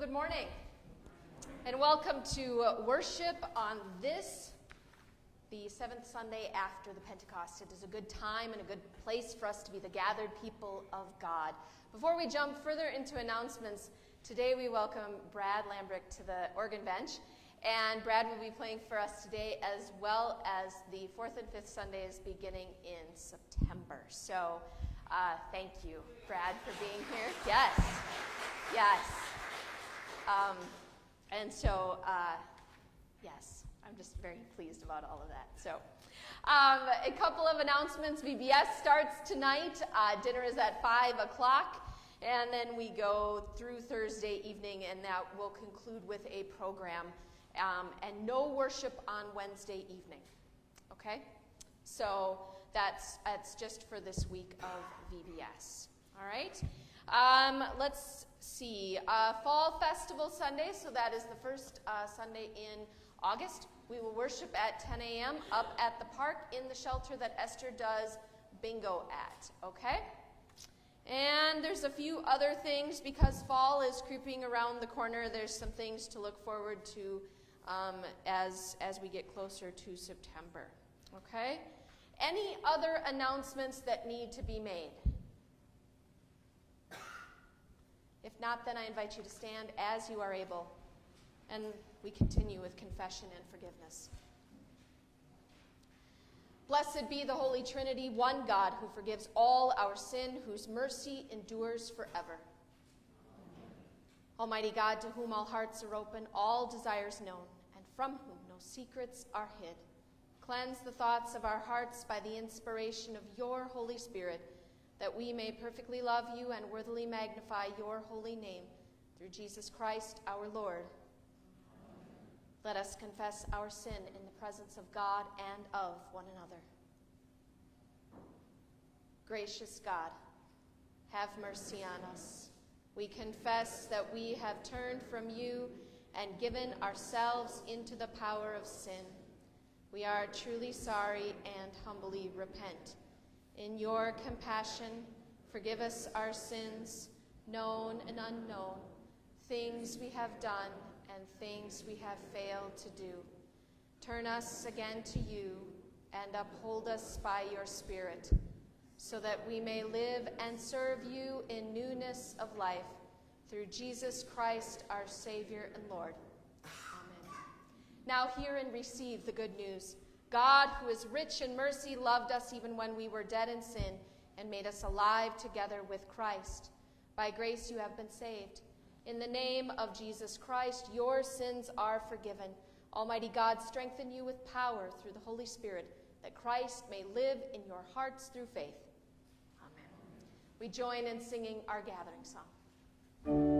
good morning. And welcome to uh, worship on this, the seventh Sunday after the Pentecost. It is a good time and a good place for us to be the gathered people of God. Before we jump further into announcements, today we welcome Brad Lambrick to the organ bench. And Brad will be playing for us today as well as the fourth and fifth Sundays beginning in September. So uh, thank you, Brad, for being here. Yes, yes. Um, and so, uh, yes, I'm just very pleased about all of that. So, um, a couple of announcements. VBS starts tonight. Uh, dinner is at 5 o'clock. And then we go through Thursday evening, and that will conclude with a program. Um, and no worship on Wednesday evening. Okay? So that's, that's just for this week of VBS. All right? Um, let's see. Uh, Fall Festival Sunday, so that is the first uh, Sunday in August. We will worship at 10 a.m. up at the park in the shelter that Esther does bingo at. Okay? And there's a few other things because fall is creeping around the corner. There's some things to look forward to um, as, as we get closer to September. Okay? Any other announcements that need to be made? If not, then I invite you to stand as you are able. And we continue with confession and forgiveness. Blessed be the Holy Trinity, one God who forgives all our sin, whose mercy endures forever. Almighty God, to whom all hearts are open, all desires known, and from whom no secrets are hid, cleanse the thoughts of our hearts by the inspiration of your Holy Spirit that we may perfectly love you and worthily magnify your holy name through Jesus Christ our Lord. Let us confess our sin in the presence of God and of one another. Gracious God, have mercy on us. We confess that we have turned from you and given ourselves into the power of sin. We are truly sorry and humbly repent. In your compassion, forgive us our sins, known and unknown, things we have done and things we have failed to do. Turn us again to you and uphold us by your Spirit, so that we may live and serve you in newness of life through Jesus Christ, our Savior and Lord. Amen. Now, hear and receive the good news. God, who is rich in mercy, loved us even when we were dead in sin and made us alive together with Christ. By grace you have been saved. In the name of Jesus Christ, your sins are forgiven. Almighty God, strengthen you with power through the Holy Spirit, that Christ may live in your hearts through faith. Amen. We join in singing our gathering song.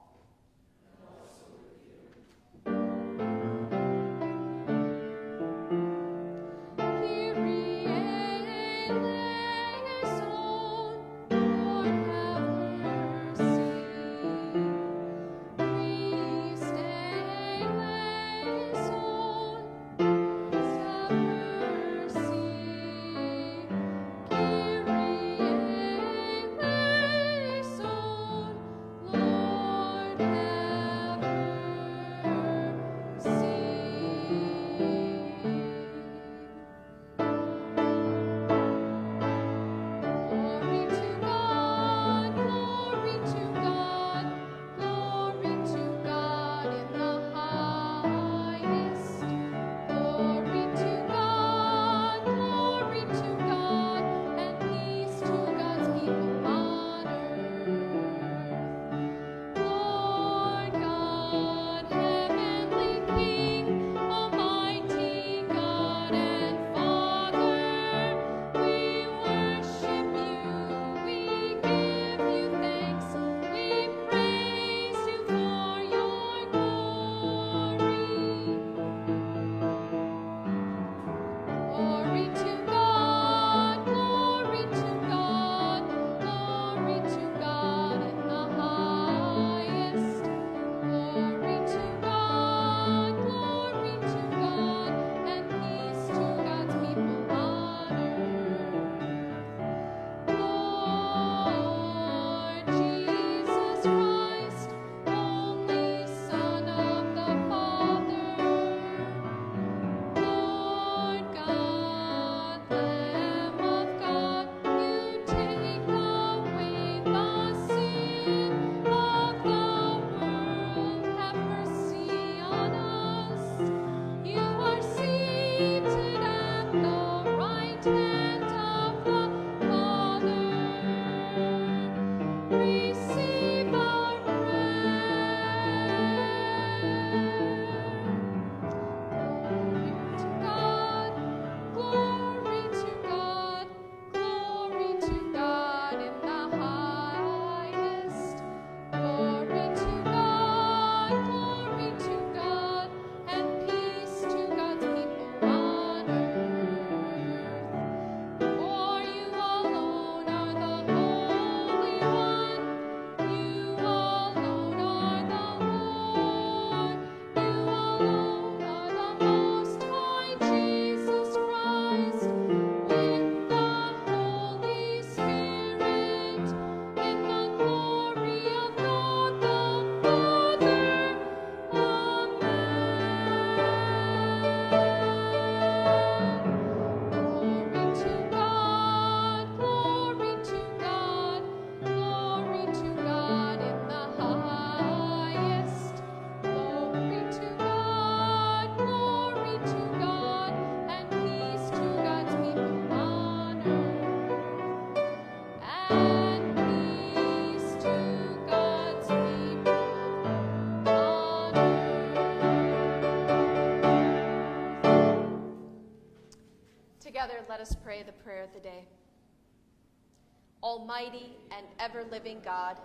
Let us pray the prayer of the day. Almighty and ever living God,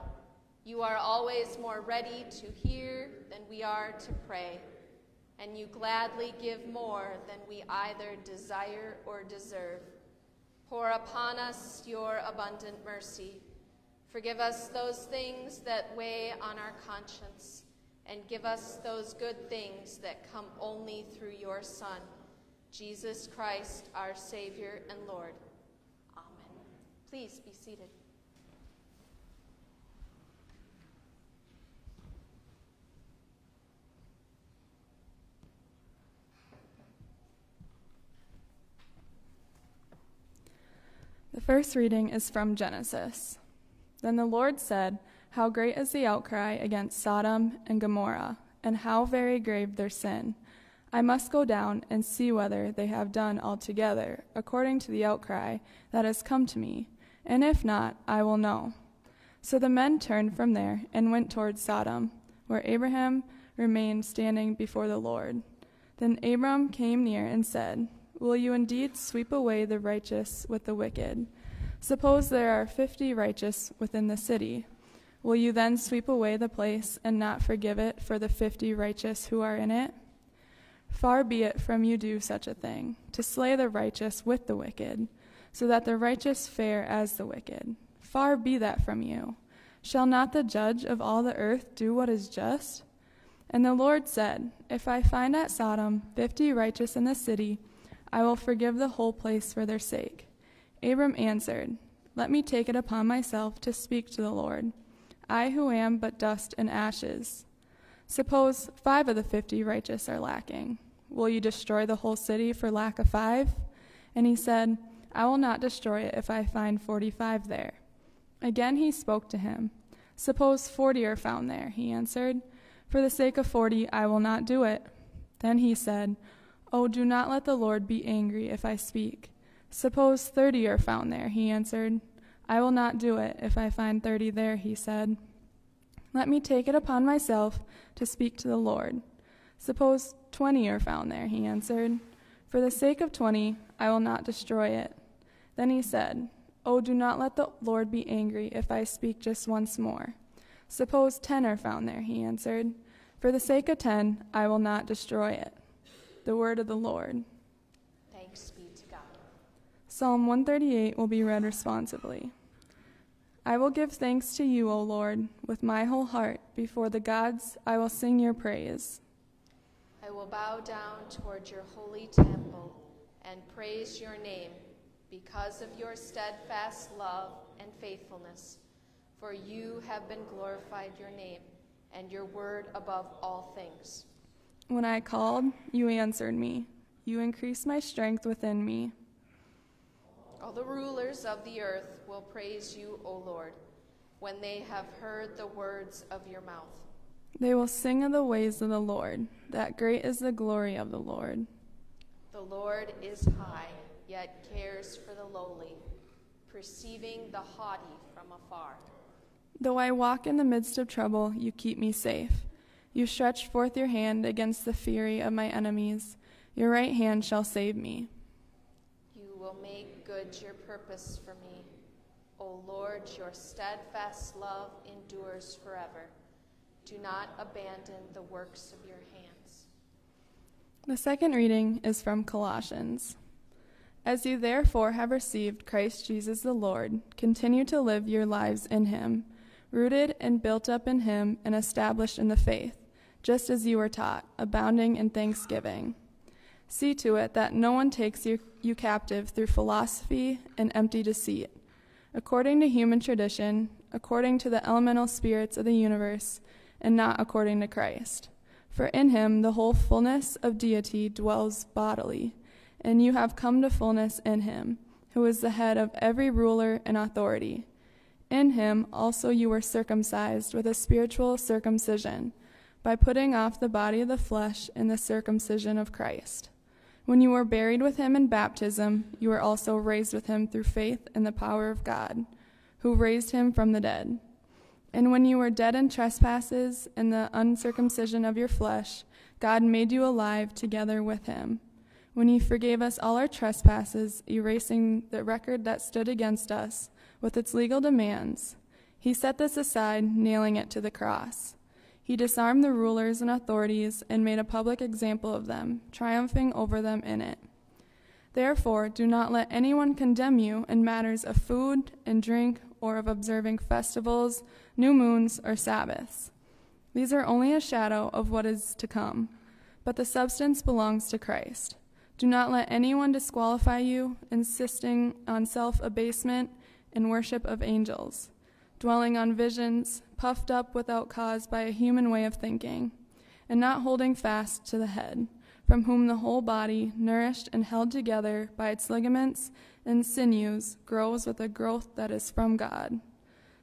you are always more ready to hear than we are to pray, and you gladly give more than we either desire or deserve. Pour upon us your abundant mercy. Forgive us those things that weigh on our conscience, and give us those good things that come only through your Son, Jesus Christ, our Savior and Lord. Amen. Please be seated. The first reading is from Genesis. Then the Lord said, How great is the outcry against Sodom and Gomorrah, and how very grave their sin. I must go down and see whether they have done altogether according to the outcry that has come to me, and if not, I will know. So the men turned from there and went toward Sodom, where Abraham remained standing before the Lord. Then Abram came near and said, Will you indeed sweep away the righteous with the wicked? Suppose there are fifty righteous within the city. Will you then sweep away the place and not forgive it for the fifty righteous who are in it? Far be it from you to do such a thing, to slay the righteous with the wicked, so that the righteous fare as the wicked. Far be that from you. Shall not the judge of all the earth do what is just? And the Lord said, If I find at Sodom fifty righteous in the city, I will forgive the whole place for their sake. Abram answered, Let me take it upon myself to speak to the Lord, I who am but dust and ashes. Suppose five of the fifty righteous are lacking. Will you destroy the whole city for lack of five? And he said, I will not destroy it if I find forty five there. Again he spoke to him. Suppose forty are found there, he answered. For the sake of forty, I will not do it. Then he said, Oh, do not let the Lord be angry if I speak. Suppose thirty are found there, he answered. I will not do it if I find thirty there, he said. Let me take it upon myself to speak to the Lord. Suppose twenty are found there, he answered. For the sake of twenty, I will not destroy it. Then he said, Oh, do not let the Lord be angry if I speak just once more. Suppose ten are found there, he answered. For the sake of ten, I will not destroy it. The word of the Lord. Thanks be to God. Psalm 138 will be read responsively. I will give thanks to you, O Lord, with my whole heart. Before the gods, I will sing your praise. I will bow down toward your holy temple and praise your name because of your steadfast love and faithfulness. For you have been glorified your name and your word above all things. When I called, you answered me. You increased my strength within me. All the rulers of the earth will praise you, O Lord, when they have heard the words of your mouth. They will sing of the ways of the Lord, that great is the glory of the Lord. The Lord is high, yet cares for the lowly, perceiving the haughty from afar. Though I walk in the midst of trouble, you keep me safe. You stretch forth your hand against the fury of my enemies. Your right hand shall save me. You will make good your purpose for me. O Lord, your steadfast love endures forever. Do not abandon the works of your hands. The second reading is from Colossians. As you therefore have received Christ Jesus the Lord, continue to live your lives in him, rooted and built up in him and established in the faith, just as you were taught, abounding in thanksgiving. See to it that no one takes you, you captive through philosophy and empty deceit, according to human tradition, according to the elemental spirits of the universe, and not according to Christ. For in him the whole fullness of deity dwells bodily, and you have come to fullness in him, who is the head of every ruler and authority. In him also you were circumcised with a spiritual circumcision, by putting off the body of the flesh in the circumcision of Christ. When you were buried with him in baptism, you were also raised with him through faith in the power of God, who raised him from the dead. And when you were dead in trespasses and the uncircumcision of your flesh, God made you alive together with him when he forgave us all our trespasses, erasing the record that stood against us with its legal demands. He set this aside, nailing it to the cross. He disarmed the rulers and authorities and made a public example of them, triumphing over them in it. Therefore, do not let anyone condemn you in matters of food and drink or of observing festivals, new moons, or Sabbaths. These are only a shadow of what is to come, but the substance belongs to Christ. Do not let anyone disqualify you, insisting on self abasement and worship of angels, dwelling on visions, puffed up without cause by a human way of thinking, and not holding fast to the head, from whom the whole body, nourished and held together by its ligaments and sinews, grows with a growth that is from God.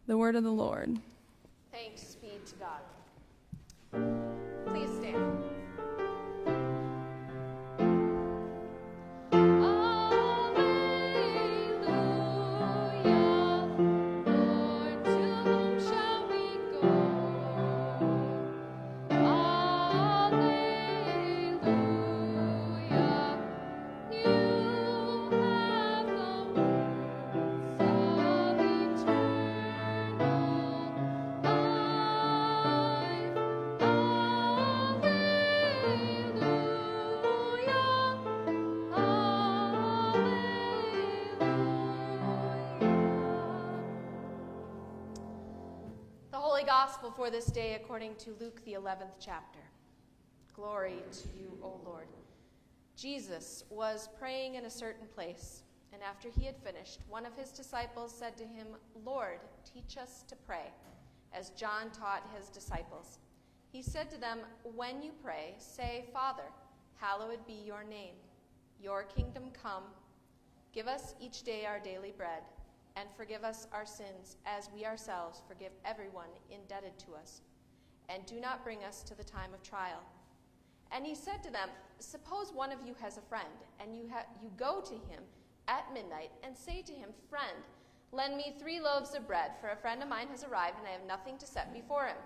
The word of the Lord. Thanks be to God. Please stand. Gospel for this day according to Luke, the 11th chapter. Glory to you, O Lord. Jesus was praying in a certain place, and after he had finished, one of his disciples said to him, Lord, teach us to pray, as John taught his disciples. He said to them, When you pray, say, Father, hallowed be your name. Your kingdom come. Give us each day our daily bread and forgive us our sins as we ourselves forgive everyone indebted to us. And do not bring us to the time of trial. And he said to them, Suppose one of you has a friend, and you, ha- you go to him at midnight and say to him, Friend, lend me three loaves of bread, for a friend of mine has arrived, and I have nothing to set before him.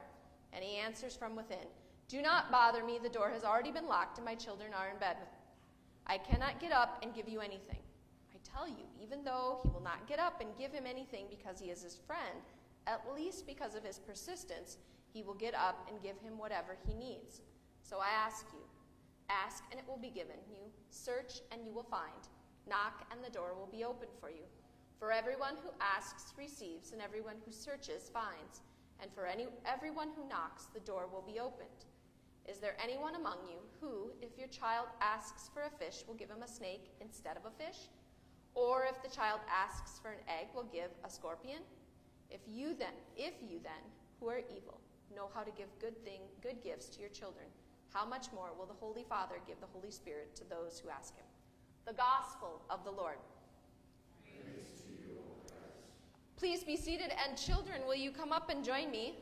And he answers from within, Do not bother me, the door has already been locked, and my children are in bed. I cannot get up and give you anything tell you, even though he will not get up and give him anything because he is his friend, at least because of his persistence, he will get up and give him whatever he needs. So I ask you, ask and it will be given you, search and you will find, knock and the door will be opened for you. For everyone who asks receives, and everyone who searches finds, and for any, everyone who knocks, the door will be opened. Is there anyone among you who, if your child asks for a fish, will give him a snake instead of a fish? Or if the child asks for an egg, will give a scorpion? If you then, if you then, who are evil, know how to give good thing, good gifts to your children, how much more will the Holy Father give the Holy Spirit to those who ask him? The Gospel of the Lord. Please be seated, and children, will you come up and join me?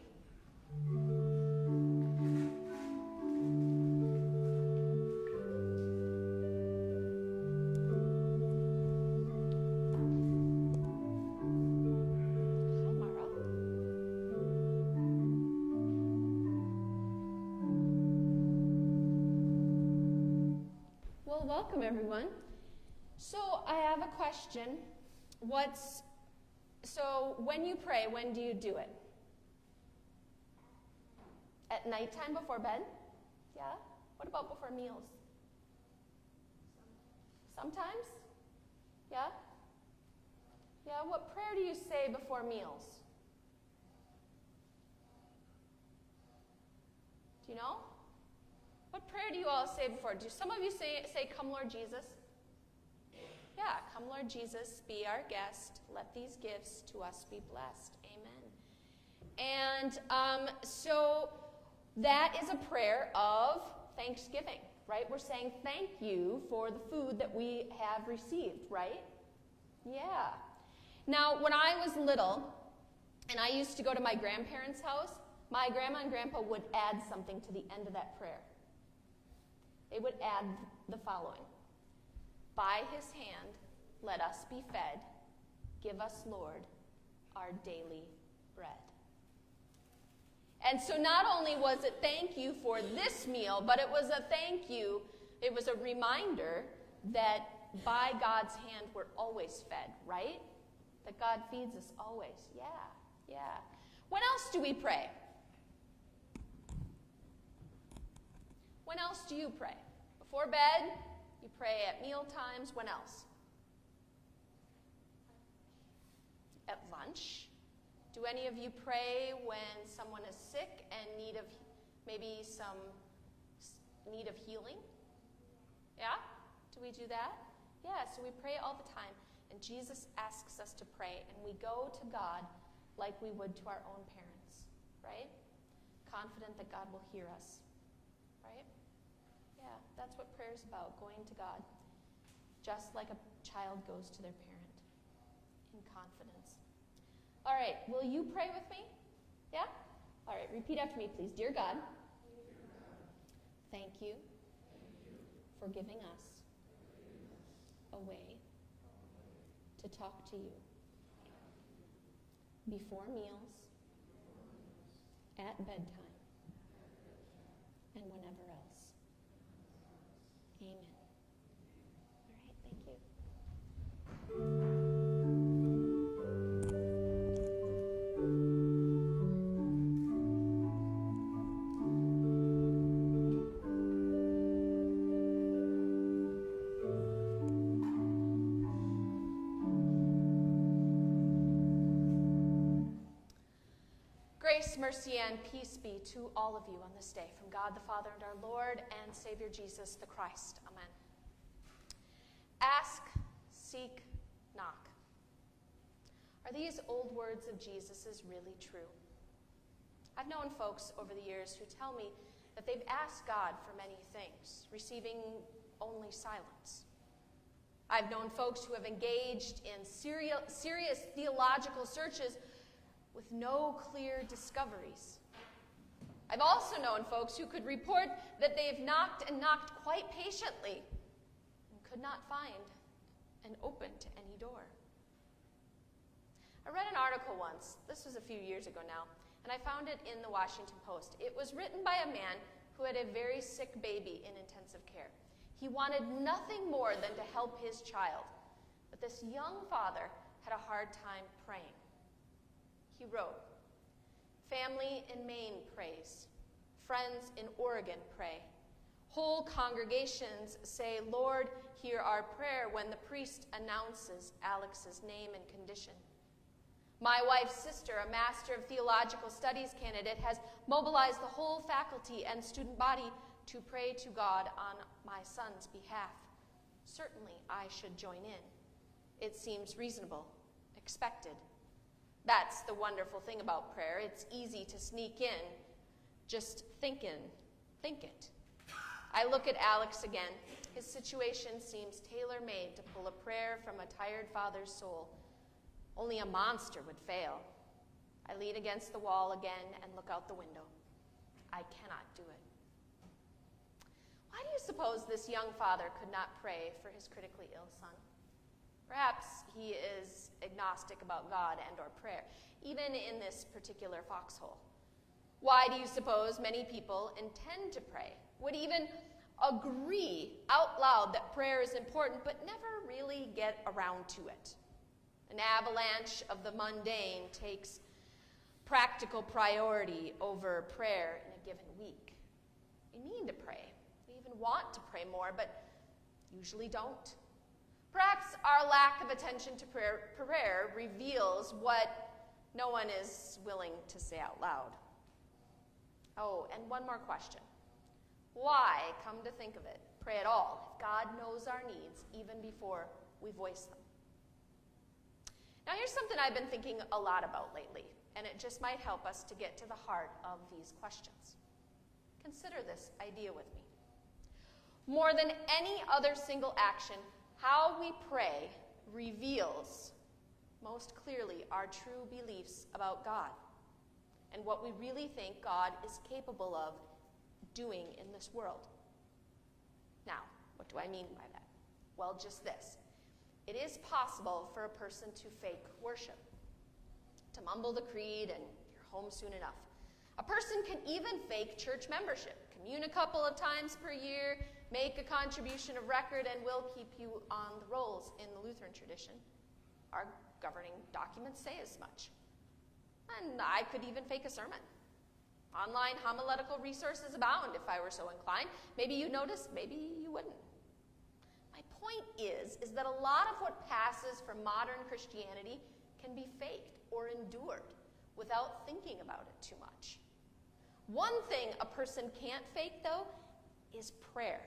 Question. What's so when you pray, when do you do it? At nighttime before bed? Yeah? What about before meals? Sometimes? Yeah? Yeah, what prayer do you say before meals? Do you know? What prayer do you all say before? Do some of you say, say Come, Lord Jesus? Yeah, come, Lord Jesus, be our guest. Let these gifts to us be blessed. Amen. And um, so that is a prayer of thanksgiving, right? We're saying thank you for the food that we have received, right? Yeah. Now, when I was little, and I used to go to my grandparents' house, my grandma and grandpa would add something to the end of that prayer they would add the following By his hand, let us be fed. Give us, Lord, our daily bread. And so not only was it thank you for this meal, but it was a thank you, it was a reminder that by God's hand we're always fed, right? That God feeds us always. Yeah, yeah. When else do we pray? When else do you pray? Before bed? You pray at meal times. When else? At lunch? Do any of you pray when someone is sick and need of maybe some need of healing? Yeah? Do we do that? Yeah, so we pray all the time. And Jesus asks us to pray, and we go to God like we would to our own parents, right? Confident that God will hear us? That's what prayer is about going to God, just like a child goes to their parent in confidence. All right, will you pray with me? Yeah? All right, repeat after me, please. Dear God, thank you for giving us a way to talk to you before meals, at bedtime, and whenever else. Amen. All right, thank you. Grace, mercy, and peace be to all of you on this day from God the Father and our Lord and Savior Jesus the Christ. Amen. Ask, seek, knock. Are these old words of Jesus' really true? I've known folks over the years who tell me that they've asked God for many things, receiving only silence. I've known folks who have engaged in serious theological searches with no clear discoveries. I've also known folks who could report that they've knocked and knocked quite patiently and could not find an open to any door. I read an article once, this was a few years ago now, and I found it in the Washington Post. It was written by a man who had a very sick baby in intensive care. He wanted nothing more than to help his child, but this young father had a hard time praying. He wrote, Family in Maine prays. Friends in Oregon pray. Whole congregations say, Lord, hear our prayer when the priest announces Alex's name and condition. My wife's sister, a Master of Theological Studies candidate, has mobilized the whole faculty and student body to pray to God on my son's behalf. Certainly, I should join in. It seems reasonable, expected. That's the wonderful thing about prayer. It's easy to sneak in. Just thinking, think it. I look at Alex again. His situation seems tailor made to pull a prayer from a tired father's soul. Only a monster would fail. I lean against the wall again and look out the window. I cannot do it. Why do you suppose this young father could not pray for his critically ill son? Perhaps he is agnostic about God and or prayer, even in this particular foxhole. Why do you suppose many people intend to pray, would even agree out loud that prayer is important, but never really get around to it? An avalanche of the mundane takes practical priority over prayer in a given week. We mean to pray. We even want to pray more, but usually don't. Perhaps our lack of attention to prayer, prayer reveals what no one is willing to say out loud. Oh, and one more question. Why, come to think of it, pray at all if God knows our needs even before we voice them? Now, here's something I've been thinking a lot about lately, and it just might help us to get to the heart of these questions. Consider this idea with me. More than any other single action, how we pray reveals most clearly our true beliefs about God and what we really think God is capable of doing in this world. Now, what do I mean by that? Well, just this it is possible for a person to fake worship, to mumble the creed, and you're home soon enough. A person can even fake church membership, commune a couple of times per year, make a contribution of record, and we'll keep you on the rolls in the Lutheran tradition. Our governing documents say as much. And I could even fake a sermon. Online homiletical resources abound if I were so inclined. Maybe you notice, maybe you wouldn't. My point is, is that a lot of what passes for modern Christianity can be faked or endured without thinking about it too much. One thing a person can't fake, though, is prayer.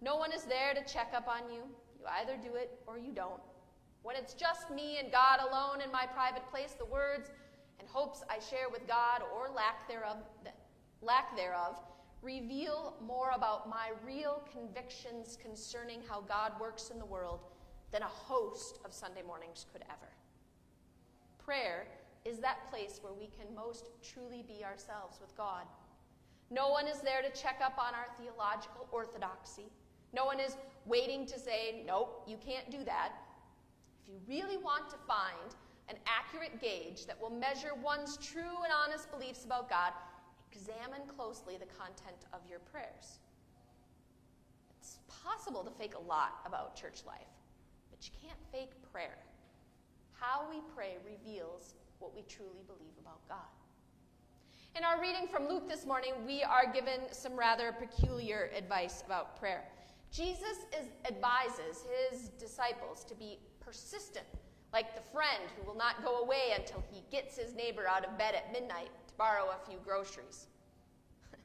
No one is there to check up on you. You either do it or you don't. When it's just me and God alone in my private place, the words and hopes I share with God or lack thereof, lack thereof reveal more about my real convictions concerning how God works in the world than a host of Sunday mornings could ever. Prayer is that place where we can most truly be ourselves with God. No one is there to check up on our theological orthodoxy. No one is waiting to say, nope, you can't do that. If you really want to find an accurate gauge that will measure one's true and honest beliefs about God, examine closely the content of your prayers. It's possible to fake a lot about church life, but you can't fake prayer. How we pray reveals what we truly believe about God. In our reading from Luke this morning, we are given some rather peculiar advice about prayer. Jesus is, advises his disciples to be persistent, like the friend who will not go away until he gets his neighbor out of bed at midnight to borrow a few groceries.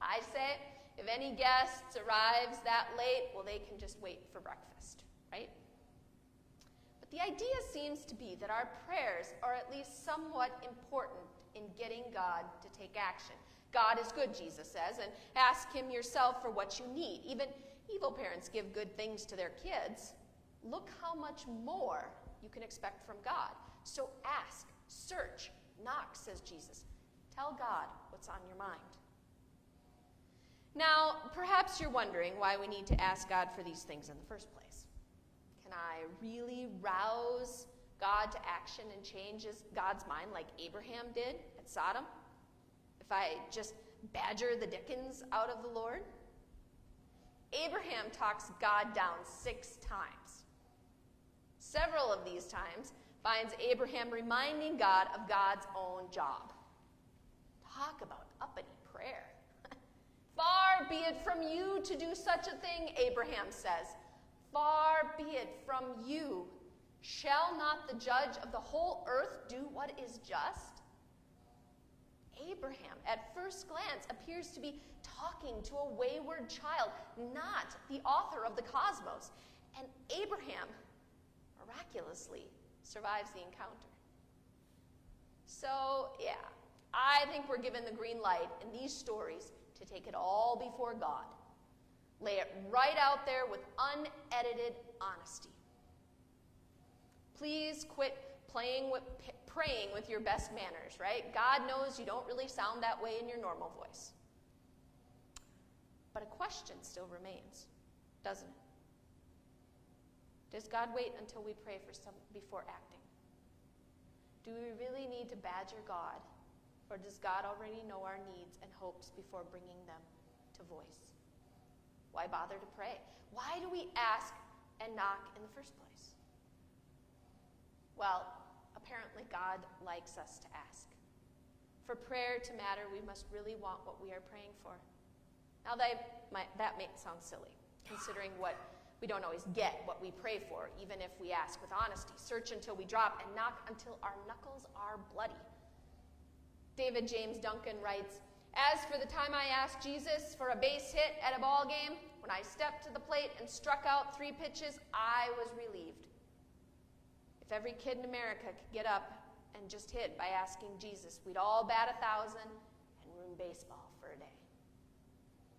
I say, if any guests arrives that late, well, they can just wait for breakfast, right? But the idea seems to be that our prayers are at least somewhat important in getting God to take action. God is good, Jesus says, and ask Him yourself for what you need. Even evil parents give good things to their kids. Look how much more you can expect from God. So ask, search, knock, says Jesus. Tell God what's on your mind. Now, perhaps you're wondering why we need to ask God for these things in the first place. Can I really rouse God to action and change God's mind like Abraham did at Sodom? If I just badger the Dickens out of the Lord? Abraham talks God down six times. Several of these times finds Abraham reminding God of God's own job. Talk about uppity prayer. Far be it from you to do such a thing, Abraham says. Far be it from you. Shall not the judge of the whole earth do what is just? Abraham, at first glance, appears to be talking to a wayward child, not the author of the cosmos. And Abraham miraculously survives the encounter. So, yeah, I think we're given the green light in these stories to take it all before God. Lay it right out there with unedited honesty. Please quit playing with, praying with your best manners, right? God knows you don't really sound that way in your normal voice. But a question still remains, doesn't it? Does God wait until we pray for some before acting? Do we really need to badger God or does God already know our needs and hopes before bringing them to voice? Why bother to pray? Why do we ask and knock in the first place? Well, apparently God likes us to ask. For prayer to matter, we must really want what we are praying for. Now, that might, that may sound silly, considering what we don't always get what we pray for, even if we ask with honesty. Search until we drop and knock until our knuckles are bloody. David James Duncan writes As for the time I asked Jesus for a base hit at a ball game, when I stepped to the plate and struck out three pitches, I was relieved. If every kid in America could get up and just hit by asking Jesus, we'd all bat a thousand and ruin baseball for a day.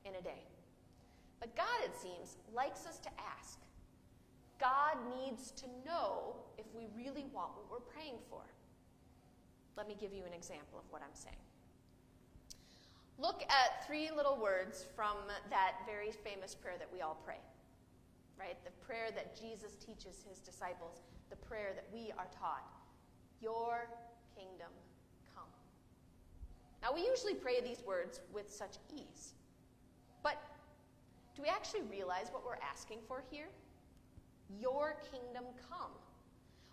In a day. But God, it seems, likes us to ask. God needs to know if we really want what we're praying for. Let me give you an example of what I'm saying. Look at three little words from that very famous prayer that we all pray, right? The prayer that Jesus teaches his disciples, the prayer that we are taught Your kingdom come. Now, we usually pray these words with such ease. Do we actually realize what we're asking for here? Your kingdom come.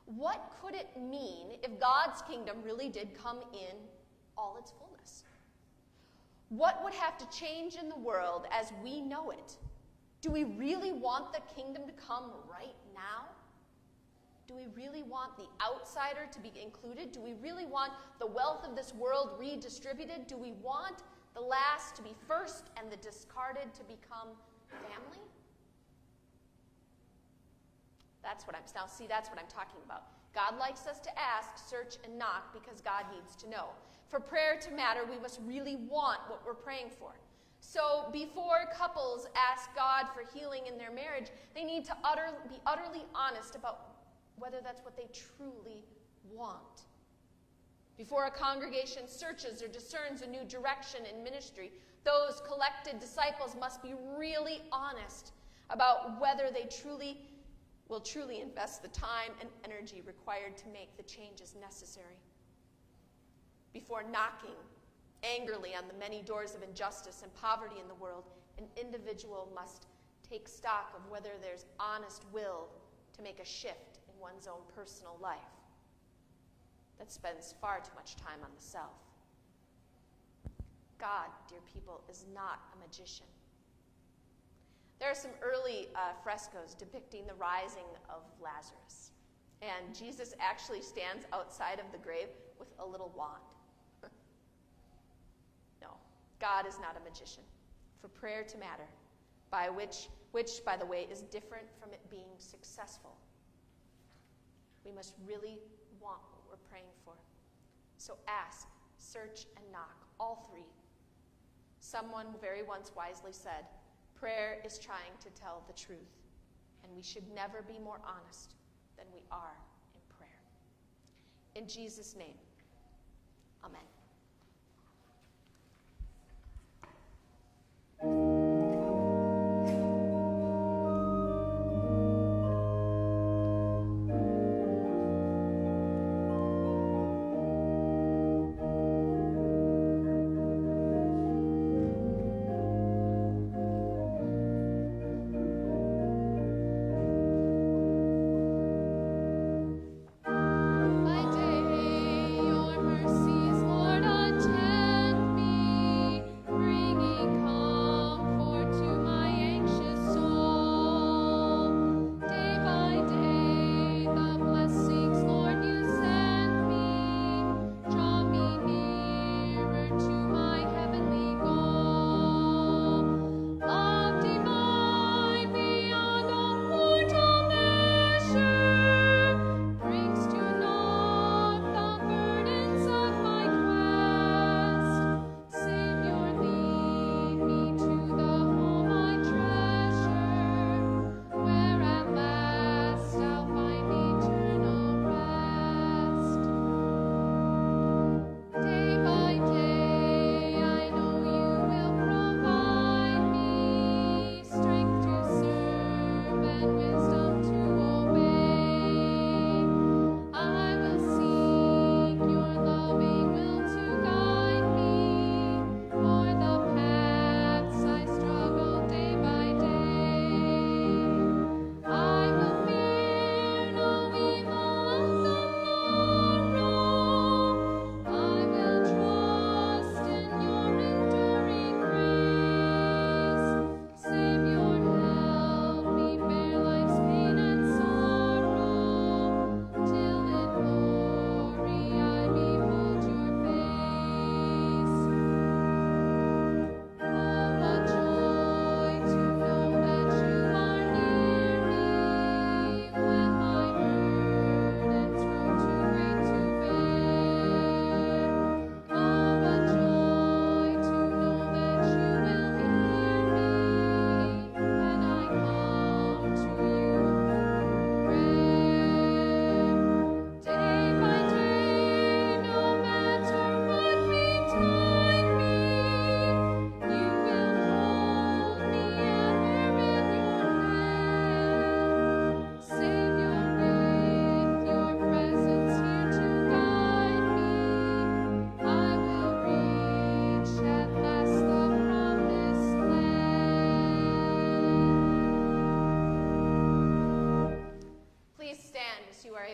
What could it mean if God's kingdom really did come in all its fullness? What would have to change in the world as we know it? Do we really want the kingdom to come right now? Do we really want the outsider to be included? Do we really want the wealth of this world redistributed? Do we want the last to be first and the discarded to become family? That's what I'm now see that's what I'm talking about. God likes us to ask, search and knock because God needs to know. For prayer to matter, we must really want what we're praying for. So before couples ask God for healing in their marriage, they need to utter, be utterly honest about whether that's what they truly want. Before a congregation searches or discerns a new direction in ministry, those collected disciples must be really honest about whether they truly will truly invest the time and energy required to make the changes necessary. Before knocking angrily on the many doors of injustice and poverty in the world, an individual must take stock of whether there's honest will to make a shift in one's own personal life that spends far too much time on the self. God, dear people, is not a magician. There are some early uh, frescoes depicting the rising of Lazarus. And Jesus actually stands outside of the grave with a little wand. no, God is not a magician. For prayer to matter, by which, which, by the way, is different from it being successful. We must really want what we're praying for. So ask, search, and knock, all three. Someone very once wisely said, Prayer is trying to tell the truth, and we should never be more honest than we are in prayer. In Jesus' name, amen.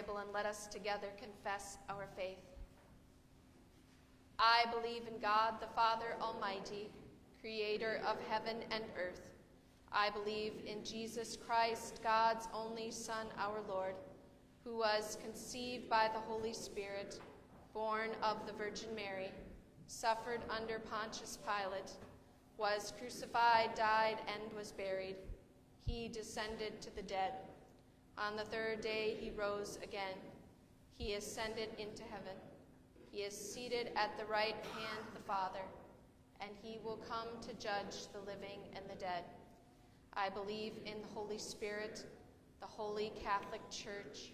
And let us together confess our faith. I believe in God, the Father Almighty, creator of heaven and earth. I believe in Jesus Christ, God's only Son, our Lord, who was conceived by the Holy Spirit, born of the Virgin Mary, suffered under Pontius Pilate, was crucified, died, and was buried. He descended to the dead. On the third day he rose again. He ascended into heaven. He is seated at the right hand of the Father, and he will come to judge the living and the dead. I believe in the Holy Spirit, the holy Catholic Church,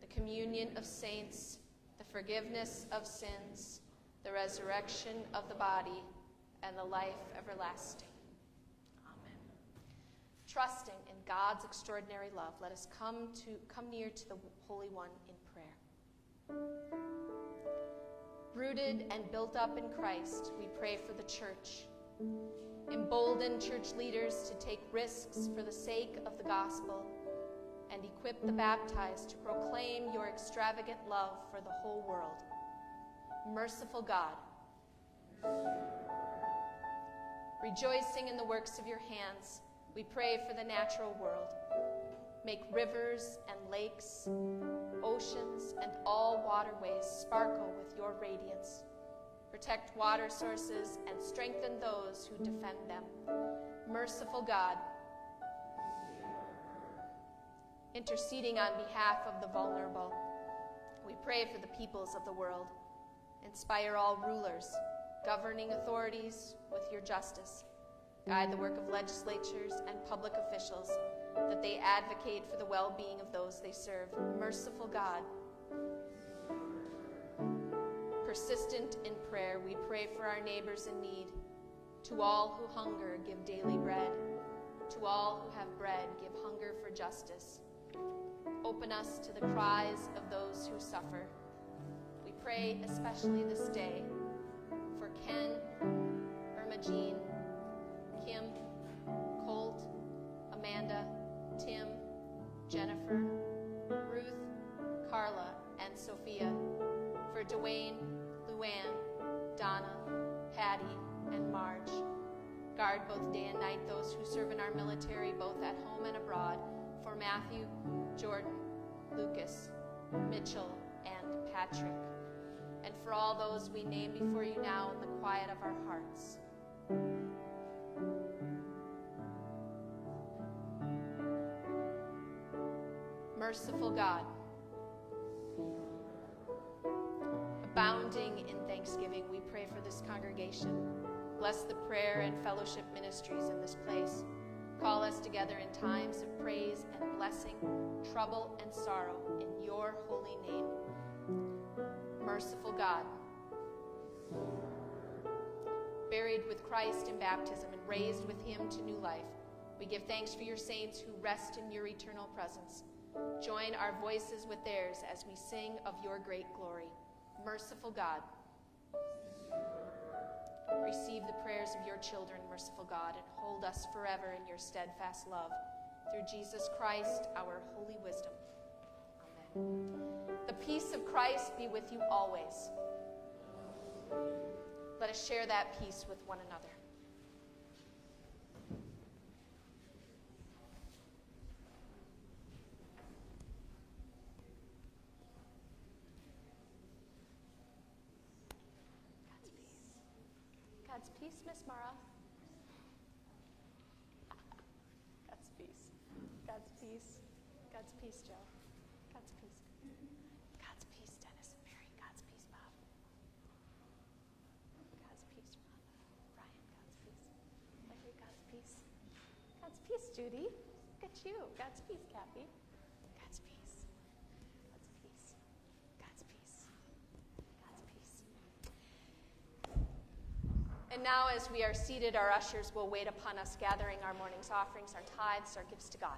the communion of saints, the forgiveness of sins, the resurrection of the body, and the life everlasting. Amen. Trusting in God's extraordinary love, let us come to come near to the Holy One in prayer. Rooted and built up in Christ, we pray for the church. Embolden church leaders to take risks for the sake of the gospel and equip the baptized to proclaim your extravagant love for the whole world. Merciful God, rejoicing in the works of your hands, we pray for the natural world. Make rivers and lakes, oceans, and all waterways sparkle with your radiance. Protect water sources and strengthen those who defend them. Merciful God, interceding on behalf of the vulnerable, we pray for the peoples of the world. Inspire all rulers, governing authorities with your justice. Guide the work of legislatures and public officials that they advocate for the well being of those they serve. Merciful God, persistent in prayer, we pray for our neighbors in need. To all who hunger, give daily bread. To all who have bread, give hunger for justice. Open us to the cries of those who suffer. We pray especially this day for Ken, Irma Jean, Kim, Colt, Amanda, Tim, Jennifer, Ruth, Carla, and Sophia, for Dwayne, Luann, Donna, Patty, and Marge. Guard both day and night those who serve in our military, both at home and abroad, for Matthew, Jordan, Lucas, Mitchell, and Patrick, and for all those we name before you now in the quiet of our hearts. Merciful God, abounding in thanksgiving, we pray for this congregation. Bless the prayer and fellowship ministries in this place. Call us together in times of praise and blessing, trouble and sorrow, in your holy name. Merciful God, buried with Christ in baptism and raised with him to new life, we give thanks for your saints who rest in your eternal presence. Join our voices with theirs as we sing of your great glory. Merciful God, receive the prayers of your children, merciful God, and hold us forever in your steadfast love. Through Jesus Christ, our holy wisdom. Amen. The peace of Christ be with you always. Let us share that peace with one another. God's peace, Miss Mara. God's peace. God's peace. God's peace, Joe. God's peace. God's peace, Dennis and Mary. God's peace, Bob. God's peace, Rhonda. Brian. God's peace. Larry. God's peace. God's peace, Judy. Look at you. God's peace, Kathy. God's peace. God's peace. God's peace. God's peace. And now, as we are seated, our ushers will wait upon us, gathering our morning's offerings, our tithes, our gifts to God.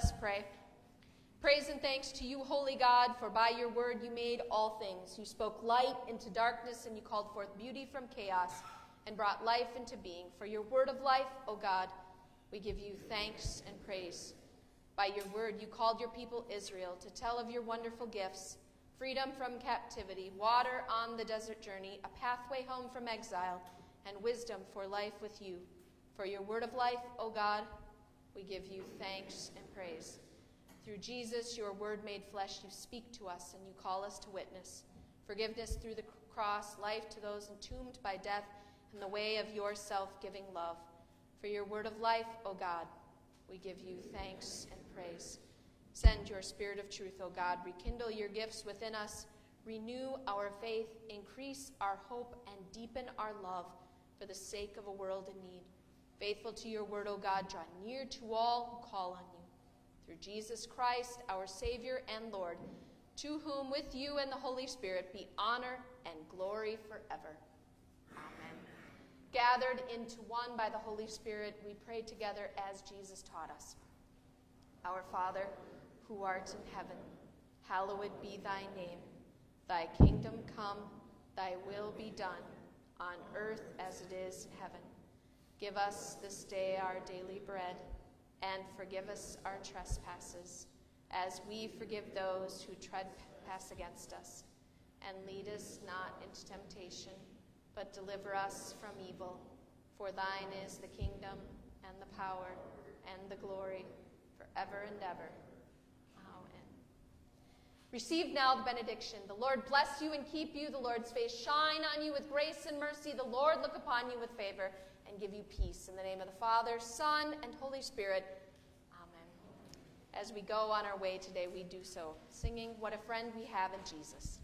us pray. Praise and thanks to you, Holy God, for by your word you made all things. You spoke light into darkness, and you called forth beauty from chaos, and brought life into being. For your word of life, O God, we give you thanks and praise. By your word you called your people Israel to tell of your wonderful gifts freedom from captivity, water on the desert journey, a pathway home from exile, and wisdom for life with you. For your word of life, O God, we give you thanks and praise. Through Jesus, your word made flesh, you speak to us and you call us to witness. Forgiveness through the cross, life to those entombed by death, and the way of your self giving love. For your word of life, O God, we give you thanks and praise. Send your spirit of truth, O God. Rekindle your gifts within us. Renew our faith, increase our hope, and deepen our love for the sake of a world in need. Faithful to your word, O God, draw near to all who call on you. Through Jesus Christ, our Savior and Lord, to whom with you and the Holy Spirit be honor and glory forever. Amen. Gathered into one by the Holy Spirit, we pray together as Jesus taught us. Our Father, who art in heaven, hallowed be thy name. Thy kingdom come, thy will be done, on earth as it is in heaven. Give us this day our daily bread, and forgive us our trespasses, as we forgive those who trespass against us. And lead us not into temptation, but deliver us from evil. For thine is the kingdom, and the power, and the glory, forever and ever. Receive now the benediction. The Lord bless you and keep you. The Lord's face shine on you with grace and mercy. The Lord look upon you with favor and give you peace. In the name of the Father, Son, and Holy Spirit, Amen. As we go on our way today, we do so, singing, What a Friend We Have in Jesus.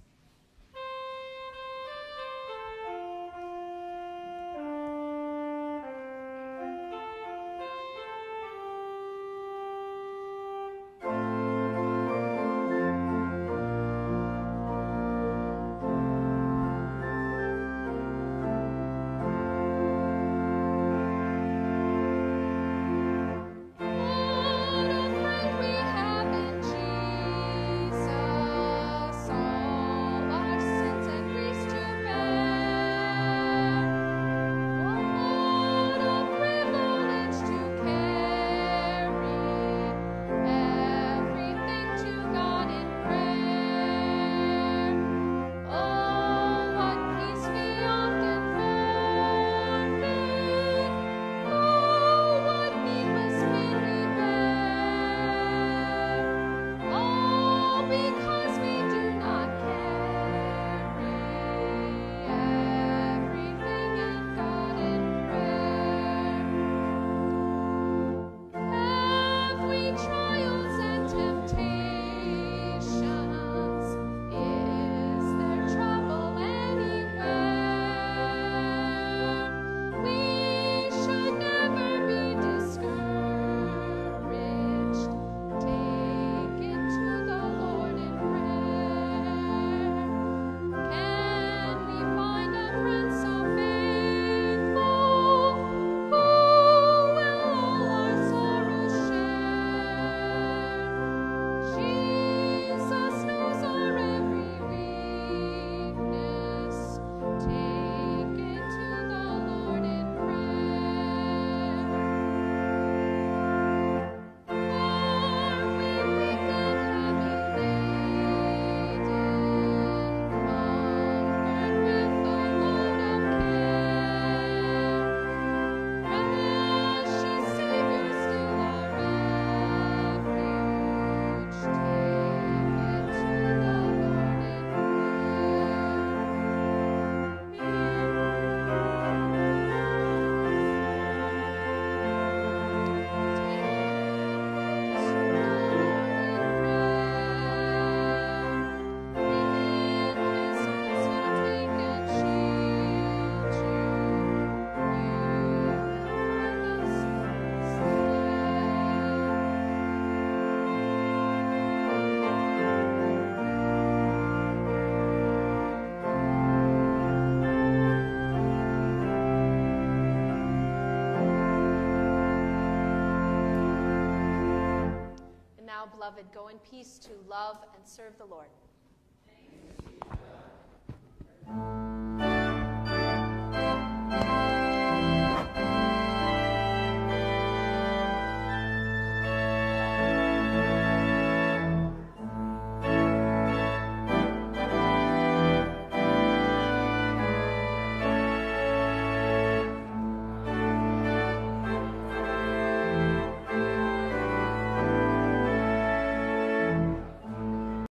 Beloved, go in peace to love and serve the Lord.